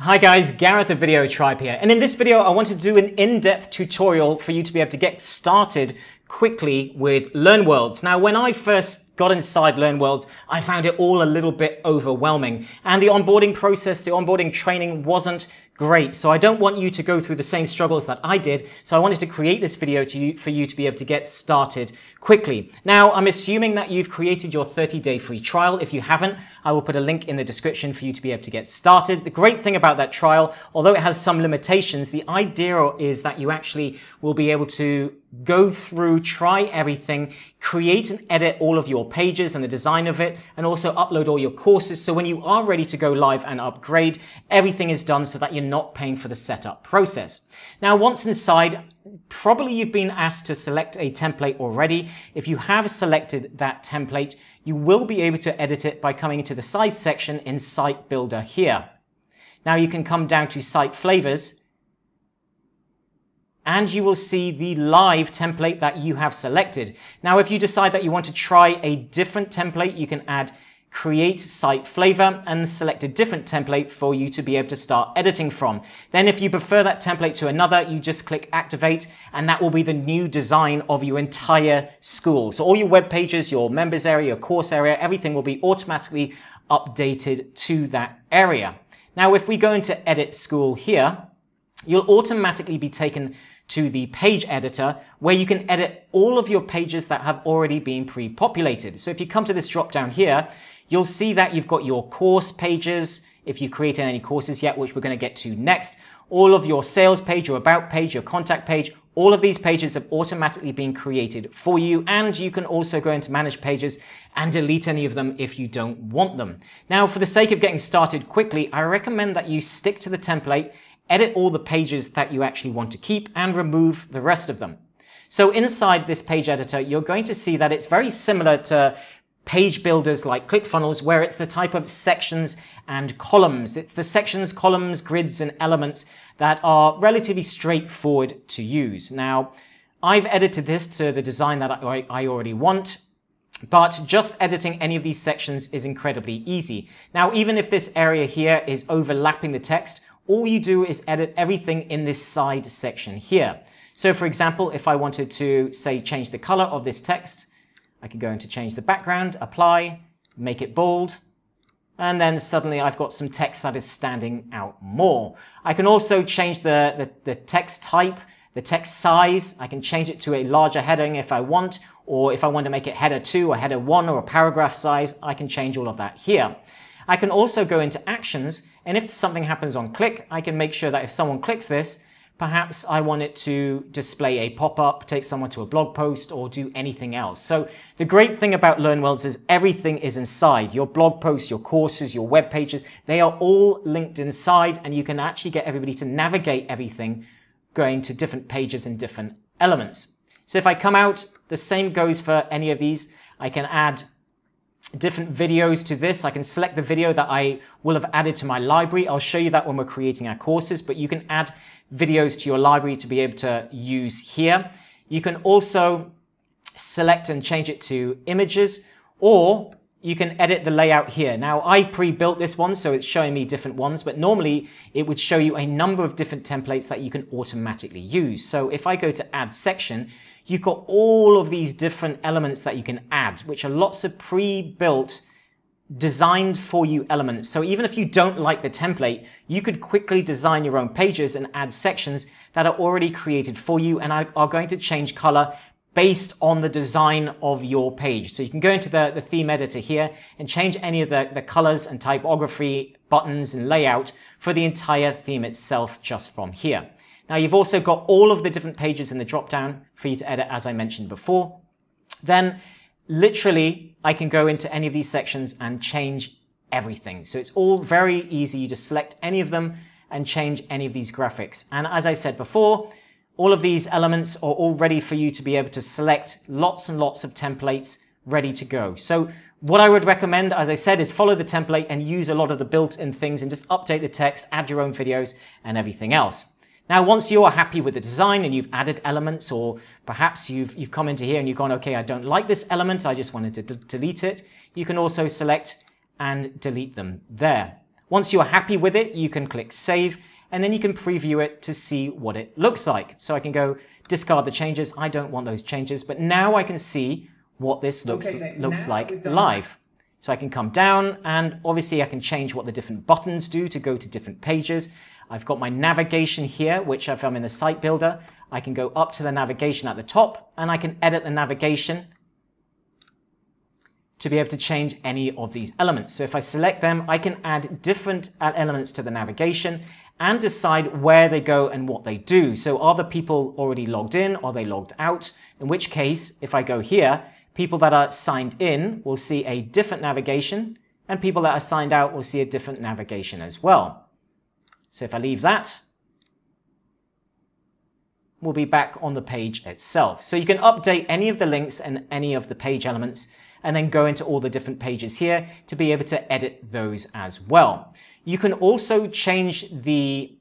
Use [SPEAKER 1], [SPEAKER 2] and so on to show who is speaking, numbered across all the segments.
[SPEAKER 1] Hi guys, Gareth of Video Tribe here. And in this video, I want to do an in-depth tutorial for you to be able to get started quickly with LearnWorlds. Now, when I first got inside LearnWorlds, I found it all a little bit overwhelming. And the onboarding process, the onboarding training wasn't great. So I don't want you to go through the same struggles that I did. So I wanted to create this video to you, for you to be able to get started quickly. Now, I'm assuming that you've created your 30 day free trial. If you haven't, I will put a link in the description for you to be able to get started. The great thing about that trial, although it has some limitations, the idea is that you actually will be able to go through, try everything, create and edit all of your pages and the design of it, and also upload all your courses. So when you are ready to go live and upgrade, everything is done so that you're not paying for the setup process. Now, once inside, probably you've been asked to select a template already. If you have selected that template, you will be able to edit it by coming into the size section in Site Builder here. Now you can come down to Site Flavors and you will see the live template that you have selected. Now, if you decide that you want to try a different template, you can add create site flavor and select a different template for you to be able to start editing from. Then if you prefer that template to another, you just click activate and that will be the new design of your entire school. So all your web pages, your members area, your course area, everything will be automatically updated to that area. Now, if we go into edit school here, you'll automatically be taken to the page editor where you can edit all of your pages that have already been pre-populated. So if you come to this drop down here, you'll see that you've got your course pages, if you've created any courses yet, which we're going to get to next, all of your sales page, your about page, your contact page, all of these pages have automatically been created for you and you can also go into manage pages and delete any of them if you don't want them. Now, for the sake of getting started quickly, I recommend that you stick to the template edit all the pages that you actually want to keep and remove the rest of them. So inside this page editor, you're going to see that it's very similar to page builders like ClickFunnels, where it's the type of sections and columns. It's the sections, columns, grids, and elements that are relatively straightforward to use. Now, I've edited this to the design that I, I already want, but just editing any of these sections is incredibly easy. Now, even if this area here is overlapping the text, all you do is edit everything in this side section here. So for example, if I wanted to say change the color of this text, I could go into change the background, apply, make it bold, and then suddenly I've got some text that is standing out more. I can also change the, the, the, text type, the text size. I can change it to a larger heading if I want, or if I want to make it header 2 or header 1 or a paragraph size, I can change all of that here. I can also go into actions, and if something happens on click, I can make sure that if someone clicks this, perhaps I want it to display a pop-up, take someone to a blog post, or do anything else. So the great thing about LearnWorlds is everything is inside. Your blog posts, your courses, your web pages, they are all linked inside, and you can actually get everybody to navigate everything going to different pages and different elements. So if I come out, the same goes for any of these. I can add different videos to this. I can select the video that I will have added to my library. I'll show you that when we're creating our courses, but you can add videos to your library to be able to use here. You can also select and change it to images, or you can edit the layout here. Now, I pre-built this one, so it's showing me different ones, but normally it would show you a number of different templates that you can automatically use. So if I go to add section, you've got all of these different elements that you can add, which are lots of pre-built designed for you elements. So even if you don't like the template, you could quickly design your own pages and add sections that are already created for you and are going to change color based on the design of your page. So you can go into the, the theme editor here and change any of the, the colors and typography, buttons and layout for the entire theme itself just from here. Now you've also got all of the different pages in the dropdown for you to edit as I mentioned before. Then literally I can go into any of these sections and change everything. So it's all very easy. You just select any of them and change any of these graphics. And as I said before, all of these elements are all ready for you to be able to select lots and lots of templates ready to go. So what I would recommend, as I said, is follow the template and use a lot of the built-in things and just update the text, add your own videos and everything else. Now, once you're happy with the design and you've added elements, or perhaps you've, you've come into here and you've gone, okay, I don't like this element, I just wanted to delete it, you can also select and delete them there. Once you're happy with it, you can click save and then you can preview it to see what it looks like. So I can go discard the changes. I don't want those changes, but now I can see what this looks, okay, looks like live. So I can come down and obviously I can change what the different buttons do to go to different pages. I've got my navigation here, which if I'm in the site builder, I can go up to the navigation at the top and I can edit the navigation to be able to change any of these elements. So if I select them, I can add different uh, elements to the navigation and decide where they go and what they do. So are the people already logged in? Are they logged out? In which case, if I go here, people that are signed in will see a different navigation and people that are signed out will see a different navigation as well. So if I leave that, we'll be back on the page itself. So you can update any of the links and any of the page elements and then go into all the different pages here to be able to edit those as well. You can also change the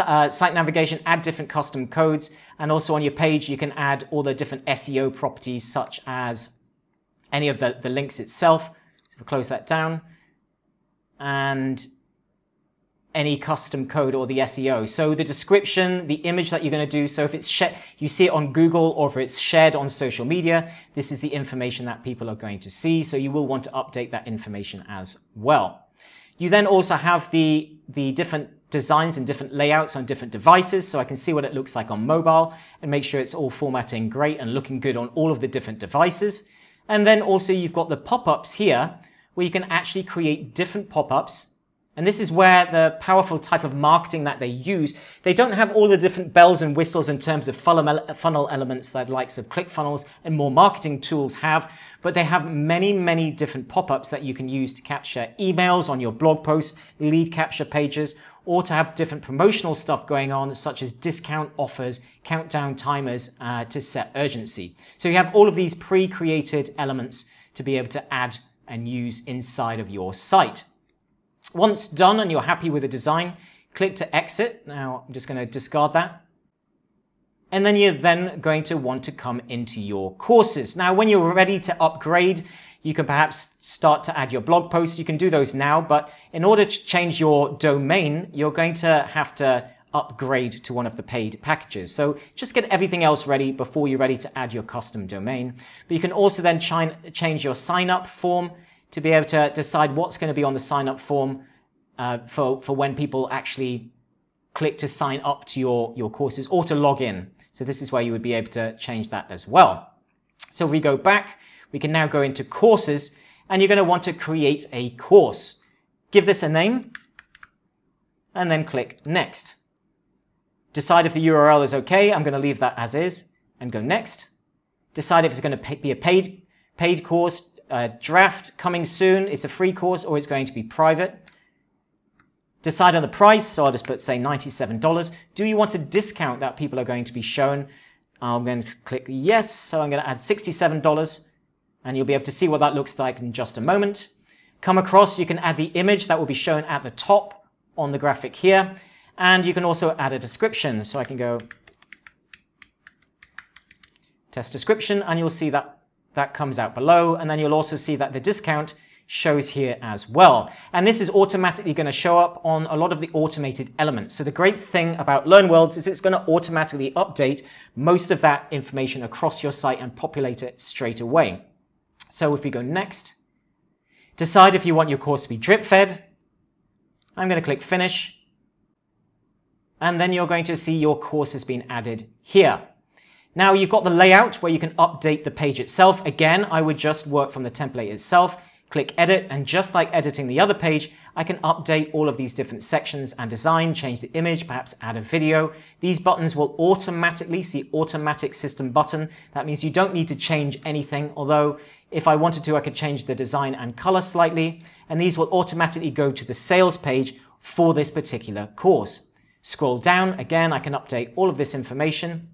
[SPEAKER 1] uh, site navigation, add different custom codes, and also on your page, you can add all the different SEO properties such as any of the, the links itself. So I close that down, and any custom code or the SEO. So the description, the image that you're going to do. So if it's you see it on Google or if it's shared on social media, this is the information that people are going to see. So you will want to update that information as well. You then also have the, the different designs and different layouts on different devices. So I can see what it looks like on mobile and make sure it's all formatting great and looking good on all of the different devices. And then also you've got the pop-ups here where you can actually create different pop-ups and this is where the powerful type of marketing that they use, they don't have all the different bells and whistles in terms of funnel elements that likes of ClickFunnels and more marketing tools have, but they have many, many different pop-ups that you can use to capture emails on your blog posts, lead capture pages, or to have different promotional stuff going on, such as discount offers, countdown timers uh, to set urgency. So you have all of these pre-created elements to be able to add and use inside of your site. Once done and you're happy with the design, click to exit. Now I'm just going to discard that. And then you're then going to want to come into your courses. Now, when you're ready to upgrade, you can perhaps start to add your blog posts. You can do those now, but in order to change your domain, you're going to have to upgrade to one of the paid packages. So just get everything else ready before you're ready to add your custom domain. But you can also then change your sign up form to be able to decide what's going to be on the sign up form uh, for, for when people actually click to sign up to your, your courses or to log in. So this is where you would be able to change that as well. So we go back, we can now go into courses and you're going to want to create a course. Give this a name and then click next. Decide if the URL is okay. I'm going to leave that as is and go next. Decide if it's going to be a paid, paid course uh, draft coming soon. It's a free course or it's going to be private. Decide on the price. So I'll just put, say, $97. Do you want a discount that people are going to be shown? I'm going to click yes. So I'm going to add $67 and you'll be able to see what that looks like in just a moment. Come across, you can add the image that will be shown at the top on the graphic here. And you can also add a description. So I can go test description and you'll see that that comes out below. And then you'll also see that the discount shows here as well. And this is automatically going to show up on a lot of the automated elements. So the great thing about LearnWorlds is it's going to automatically update most of that information across your site and populate it straight away. So if we go next, decide if you want your course to be drip fed. I'm going to click finish. And then you're going to see your course has been added here. Now you've got the layout where you can update the page itself. Again, I would just work from the template itself, click edit, and just like editing the other page, I can update all of these different sections and design, change the image, perhaps add a video. These buttons will automatically see automatic system button. That means you don't need to change anything, although if I wanted to, I could change the design and color slightly, and these will automatically go to the sales page for this particular course. Scroll down, again, I can update all of this information.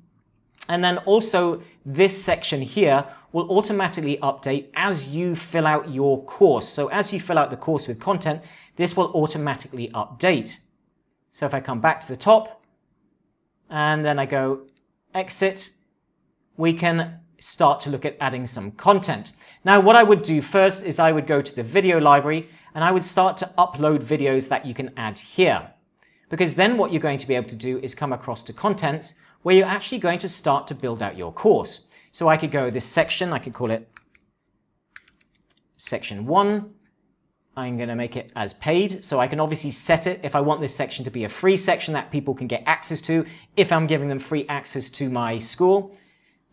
[SPEAKER 1] And then also this section here will automatically update as you fill out your course. So as you fill out the course with content, this will automatically update. So if I come back to the top and then I go exit, we can start to look at adding some content. Now, what I would do first is I would go to the video library and I would start to upload videos that you can add here. Because then what you're going to be able to do is come across to contents where you're actually going to start to build out your course. So I could go this section, I could call it section one. I'm going to make it as paid. So I can obviously set it if I want this section to be a free section that people can get access to if I'm giving them free access to my school.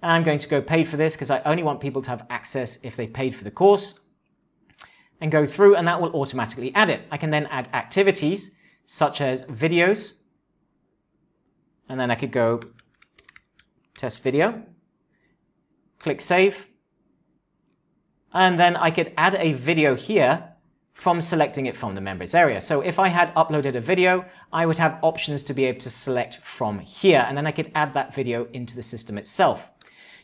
[SPEAKER 1] I'm going to go paid for this because I only want people to have access if they've paid for the course and go through and that will automatically add it. I can then add activities such as videos and then I could go test video, click save, and then I could add a video here from selecting it from the members area. So if I had uploaded a video, I would have options to be able to select from here, and then I could add that video into the system itself.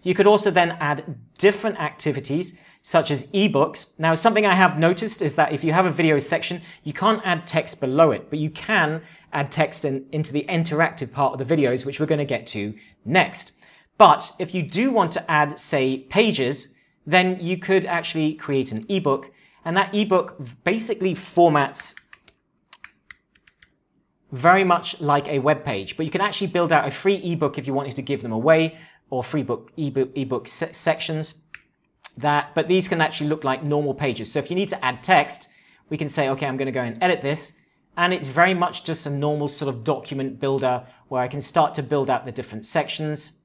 [SPEAKER 1] You could also then add different activities such as ebooks. Now, something I have noticed is that if you have a video section, you can't add text below it, but you can add text in, into the interactive part of the videos, which we're going to get to next. But if you do want to add, say, pages, then you could actually create an ebook, and that ebook basically formats very much like a web page, but you can actually build out a free ebook if you wanted to give them away or free book ebook, ebook se sections that, but these can actually look like normal pages. So if you need to add text, we can say, okay, I'm going to go and edit this. And it's very much just a normal sort of document builder where I can start to build out the different sections.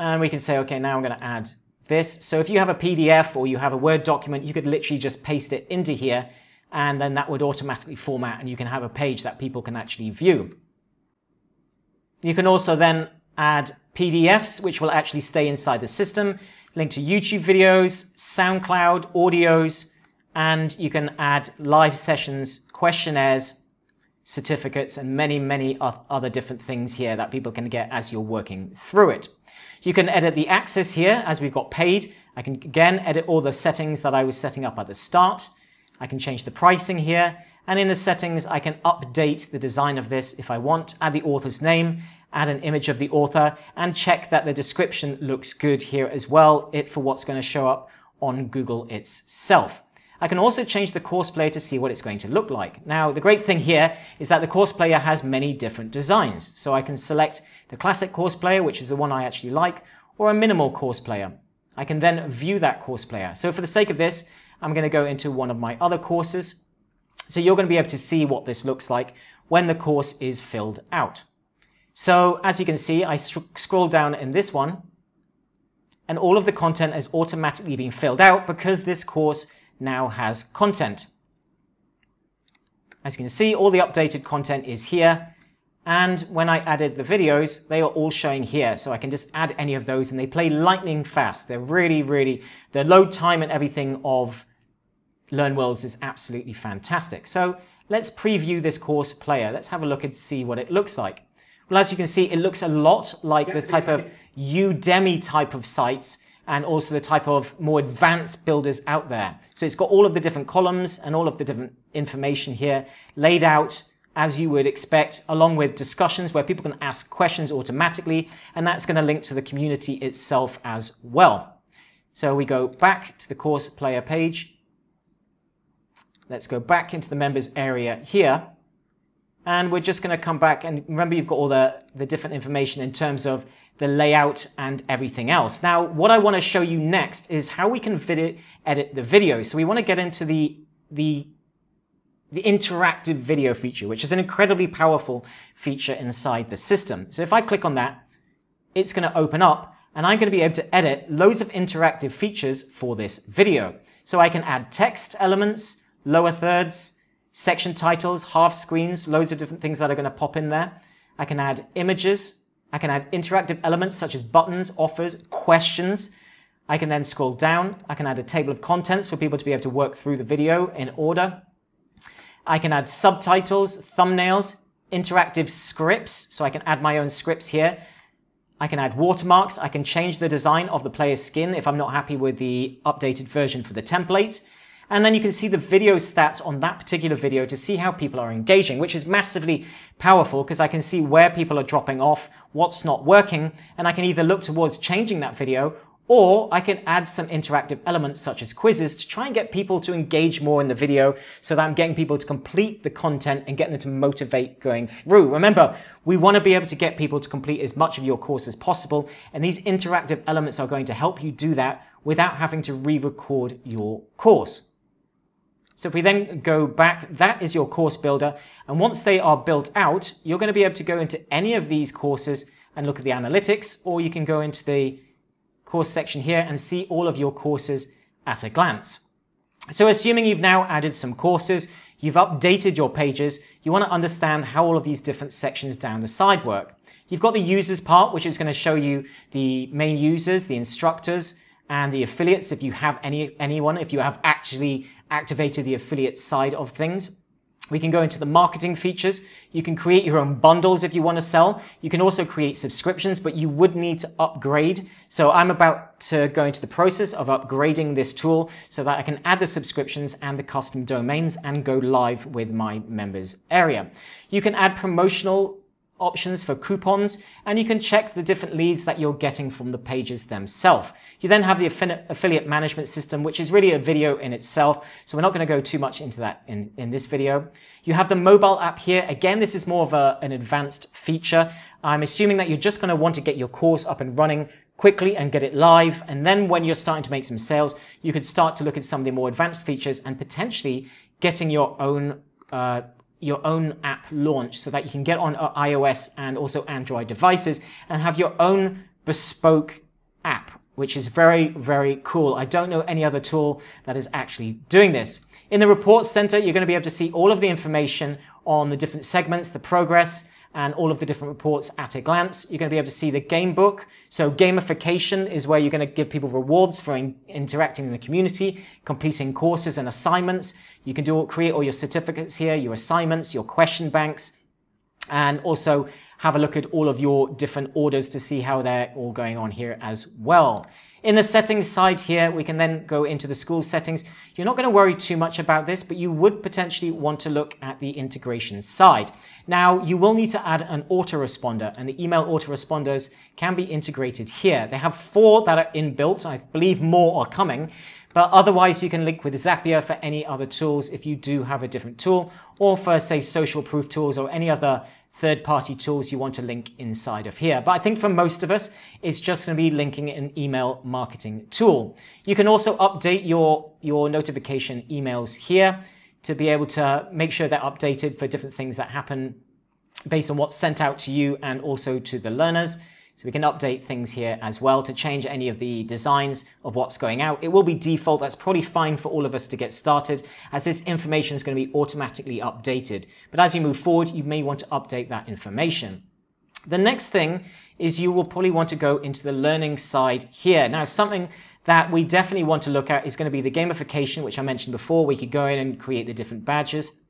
[SPEAKER 1] And we can say, okay, now I'm going to add this. So if you have a PDF or you have a Word document, you could literally just paste it into here and then that would automatically format and you can have a page that people can actually view. You can also then add PDFs, which will actually stay inside the system, link to YouTube videos, SoundCloud, audios, and you can add live sessions, questionnaires, certificates, and many, many other different things here that people can get as you're working through it. You can edit the access here as we've got paid. I can again edit all the settings that I was setting up at the start. I can change the pricing here. And in the settings, I can update the design of this if I want, add the author's name, add an image of the author, and check that the description looks good here as well, it for what's going to show up on Google itself. I can also change the course player to see what it's going to look like. Now, the great thing here is that the course player has many different designs. So I can select the classic course player, which is the one I actually like, or a minimal course player. I can then view that course player. So for the sake of this, I'm going to go into one of my other courses. So you're going to be able to see what this looks like when the course is filled out. So as you can see, I scroll down in this one and all of the content has automatically been filled out because this course now has content. As you can see, all the updated content is here. And when I added the videos, they are all showing here. So I can just add any of those and they play lightning fast. They're really, really, the load time and everything of LearnWorlds is absolutely fantastic. So let's preview this course player. Let's have a look and see what it looks like. Well, as you can see, it looks a lot like the type of Udemy type of sites and also the type of more advanced builders out there. So it's got all of the different columns and all of the different information here laid out as you would expect, along with discussions where people can ask questions automatically, and that's going to link to the community itself as well. So we go back to the course player page. Let's go back into the members area here. And we're just going to come back and remember you've got all the, the different information in terms of the layout and everything else. Now, what I want to show you next is how we can edit the video. So we want to get into the, the, the interactive video feature, which is an incredibly powerful feature inside the system. So if I click on that, it's going to open up and I'm going to be able to edit loads of interactive features for this video. So I can add text elements, lower thirds, section titles, half screens, loads of different things that are going to pop in there. I can add images. I can add interactive elements such as buttons, offers, questions. I can then scroll down. I can add a table of contents for people to be able to work through the video in order. I can add subtitles, thumbnails, interactive scripts. So I can add my own scripts here. I can add watermarks. I can change the design of the player's skin if I'm not happy with the updated version for the template. And then you can see the video stats on that particular video to see how people are engaging, which is massively powerful because I can see where people are dropping off, what's not working, and I can either look towards changing that video or I can add some interactive elements such as quizzes to try and get people to engage more in the video so that I'm getting people to complete the content and getting them to motivate going through. Remember, we want to be able to get people to complete as much of your course as possible. And these interactive elements are going to help you do that without having to re-record your course. So if we then go back, that is your course builder. And once they are built out, you're going to be able to go into any of these courses and look at the analytics, or you can go into the course section here and see all of your courses at a glance. So assuming you've now added some courses, you've updated your pages, you want to understand how all of these different sections down the side work. You've got the users part, which is going to show you the main users, the instructors, and the affiliates if you have any anyone, if you have actually activated the affiliate side of things. We can go into the marketing features. You can create your own bundles if you want to sell. You can also create subscriptions, but you would need to upgrade. So I'm about to go into the process of upgrading this tool so that I can add the subscriptions and the custom domains and go live with my members area. You can add promotional options for coupons, and you can check the different leads that you're getting from the pages themselves. You then have the affiliate management system, which is really a video in itself. So we're not going to go too much into that in, in this video. You have the mobile app here. Again, this is more of a, an advanced feature. I'm assuming that you're just going to want to get your course up and running quickly and get it live. And then when you're starting to make some sales, you could start to look at some of the more advanced features and potentially getting your own uh, your own app launch so that you can get on uh, iOS and also Android devices and have your own bespoke app, which is very, very cool. I don't know any other tool that is actually doing this. In the reports center, you're going to be able to see all of the information on the different segments, the progress, and all of the different reports at a glance. You're going to be able to see the game book. So gamification is where you're going to give people rewards for in interacting in the community, completing courses and assignments. You can do all, create all your certificates here, your assignments, your question banks, and also have a look at all of your different orders to see how they're all going on here as well. In the settings side here, we can then go into the school settings. You're not going to worry too much about this, but you would potentially want to look at the integration side. Now, you will need to add an autoresponder, and the email autoresponders can be integrated here. They have four that are inbuilt. I believe more are coming. But otherwise, you can link with Zapier for any other tools if you do have a different tool, or for, say, social proof tools or any other third-party tools you want to link inside of here. But I think for most of us, it's just going to be linking an email marketing tool. You can also update your, your notification emails here to be able to make sure they're updated for different things that happen based on what's sent out to you and also to the learners. So we can update things here as well to change any of the designs of what's going out. It will be default. That's probably fine for all of us to get started as this information is going to be automatically updated. But as you move forward, you may want to update that information. The next thing is you will probably want to go into the learning side here. Now, something that we definitely want to look at is going to be the gamification, which I mentioned before. We could go in and create the different badges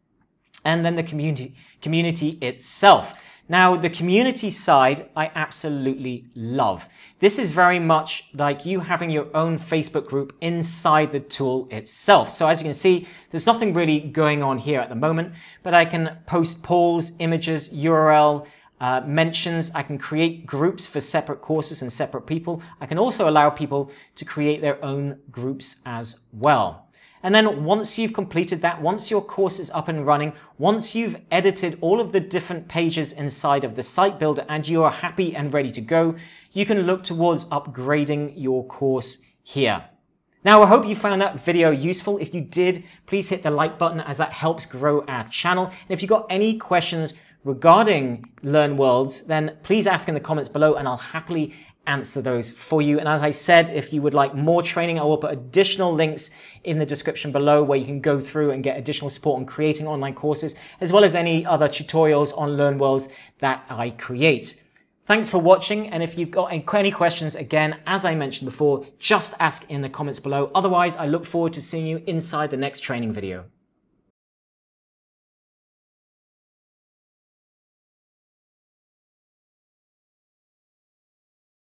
[SPEAKER 1] and then the community, community itself. Now, the community side, I absolutely love. This is very much like you having your own Facebook group inside the tool itself. So as you can see, there's nothing really going on here at the moment, but I can post polls, images, URL, uh, mentions. I can create groups for separate courses and separate people. I can also allow people to create their own groups as well. And then once you've completed that, once your course is up and running, once you've edited all of the different pages inside of the site builder and you are happy and ready to go, you can look towards upgrading your course here. Now, I hope you found that video useful. If you did, please hit the like button as that helps grow our channel. And if you've got any questions regarding LearnWorlds, then please ask in the comments below and I'll happily answer those for you. And as I said, if you would like more training, I will put additional links in the description below where you can go through and get additional support on creating online courses, as well as any other tutorials on LearnWorlds that I create. Thanks for watching. And if you've got any questions, again, as I mentioned before, just ask in the comments below. Otherwise, I look forward to seeing you inside the next training video.